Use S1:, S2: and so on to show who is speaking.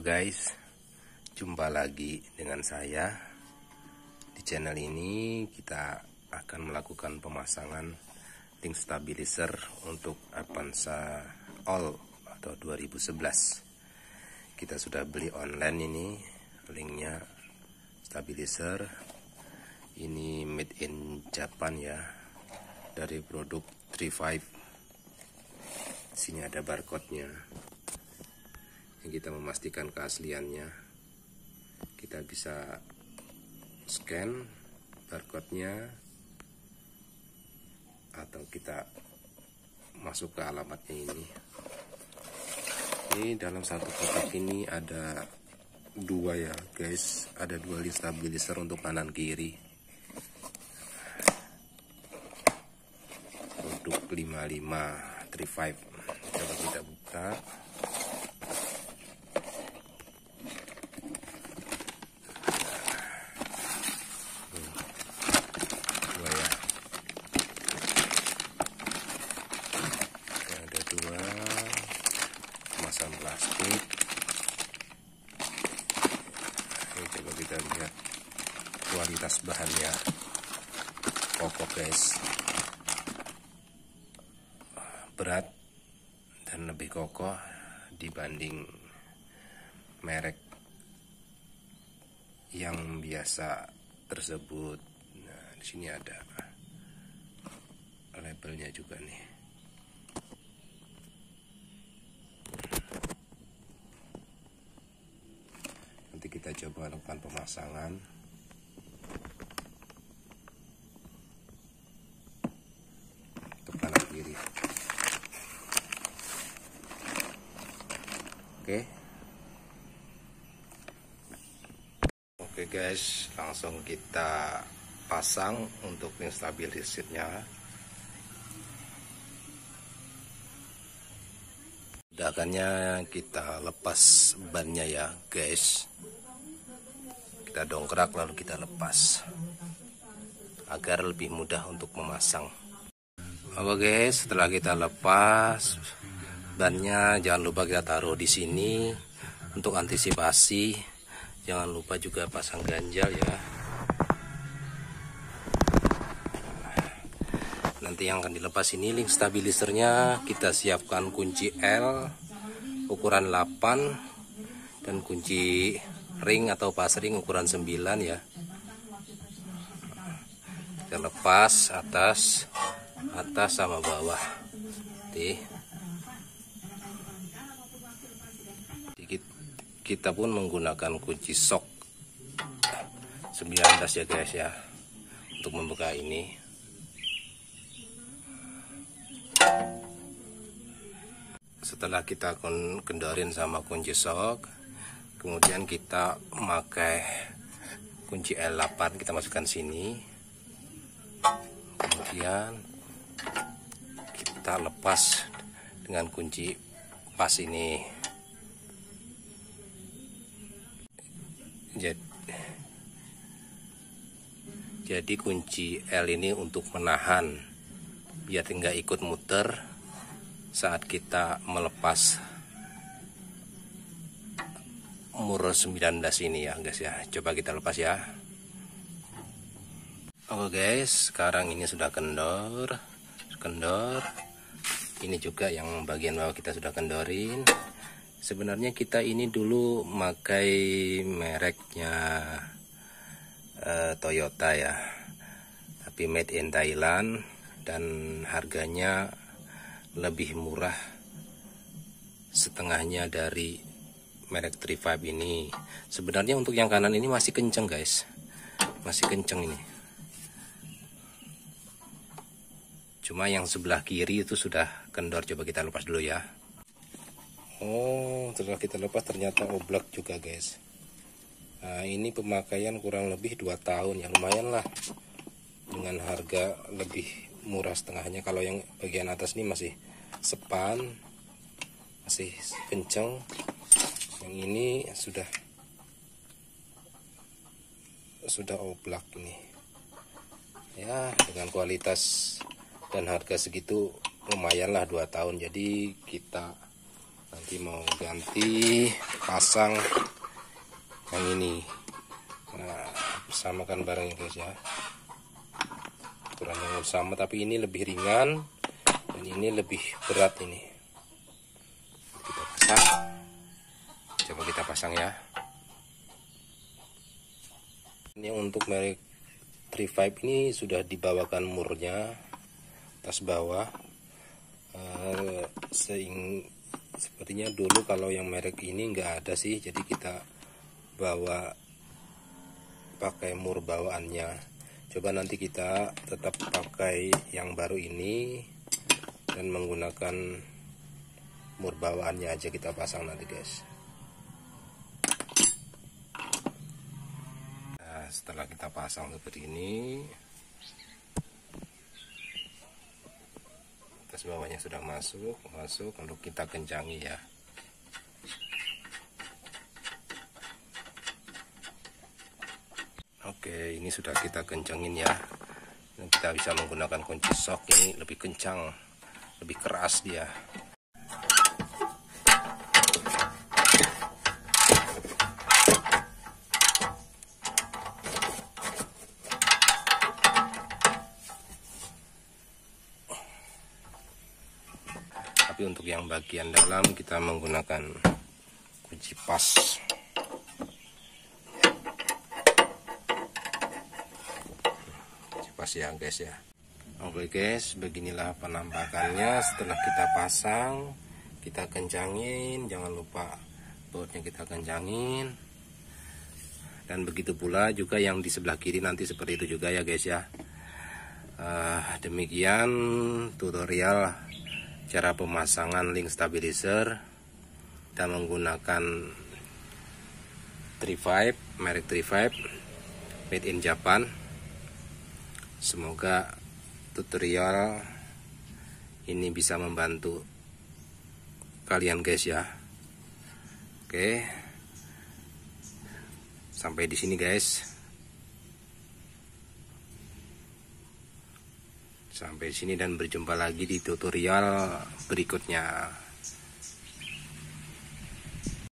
S1: Guys, jumpa lagi dengan saya di channel ini. Kita akan melakukan pemasangan link stabilizer untuk Avanza All atau 2011. Kita sudah beli online ini, linknya stabilizer. Ini made in Japan ya, dari produk 35. Sini ada barcode-nya kita memastikan keasliannya. Kita bisa scan barcode-nya atau kita masuk ke alamatnya ini. Ini dalam satu kotak ini ada dua ya guys. Ada dua list stabilizer untuk kanan kiri. Produk 55 35 coba kita buka kemasan plastik. Ini coba kita lihat kualitas bahannya. Kokoh guys. Berat dan lebih kokoh dibanding merek yang biasa tersebut. Nah di sini ada labelnya juga nih nanti kita coba lakukan pemasangan. Untuk kanan kiri. Oke. Oke guys. Langsung kita pasang untuk instabilitasnya ledakannya kita lepas bannya ya guys kita dongkrak lalu kita lepas. Agar lebih mudah untuk memasang. Oke guys setelah kita lepas bannya jangan lupa kita taruh di sini. Untuk antisipasi jangan lupa juga pasang ganjal ya. Nanti yang akan dilepas ini link stabilizernya kita siapkan kunci L ukuran 8 dan kunci ring atau pas ring ukuran 9 ya kita lepas atas atas sama bawah Nih. kita pun menggunakan kunci sok 19 ya guys ya untuk membuka ini setelah kita kendorin sama kunci sok kemudian kita memakai kunci L8 kita masukkan sini. Kemudian kita lepas dengan kunci pas ini. Jadi jadi kunci L ini untuk menahan biar tinggal ikut muter saat kita melepas umur 19 ini ya guys ya. Coba kita lepas ya. Oke guys. Sekarang ini sudah kendor. Kendor. Ini juga yang bagian bawah kita sudah kendorin. Sebenarnya kita ini dulu pakai mereknya uh, Toyota ya. Tapi made in Thailand dan harganya lebih murah setengahnya dari merek 35 ini. Sebenarnya untuk yang kanan ini masih kenceng guys. Masih kenceng ini. Cuma yang sebelah kiri itu sudah kendor. Coba kita lepas dulu ya. Oh setelah kita lepas ternyata oblak juga guys. Nah ini pemakaian kurang lebih 2 tahun ya. Lumayan lah. Dengan harga lebih murah setengahnya. Kalau yang bagian atas ini masih sepan masih kenceng yang ini sudah sudah oblak ini. Ya dengan kualitas dan harga segitu lumayan lah dua tahun. Jadi kita nanti mau ganti pasang yang ini. Nah samakan barangnya guys ya. Ukuran yang sama tapi ini lebih ringan dan ini lebih berat ini. Kita pasang coba kita pasang ya. Ini untuk merek 35 ini sudah dibawakan murnya tas bawah. Uh, seing sepertinya dulu kalau yang merek ini enggak ada sih jadi kita bawa pakai mur bawaannya. Coba nanti kita tetap pakai yang baru ini dan menggunakan mur bawaannya aja kita pasang nanti guys nah setelah kita pasang seperti ini atas bawahnya sudah masuk masuk untuk kita kencangi ya. Oke ini sudah kita kencangin ya. Dan kita bisa menggunakan kunci sok ini lebih kencang lebih keras dia tapi untuk yang bagian dalam kita menggunakan kunci pas. Pas ya guys ya. Oke guys beginilah penampakannya. Setelah kita pasang kita kencangin. Jangan lupa bautnya kita kencangin. Dan begitu pula juga yang di sebelah kiri nanti seperti itu juga ya guys ya. Uh, demikian tutorial cara pemasangan link stabilizer dan menggunakan 35 merek 35 made in Japan Semoga tutorial ini bisa membantu kalian guys ya. Oke. Sampai di sini guys. Sampai sini dan berjumpa lagi di tutorial berikutnya.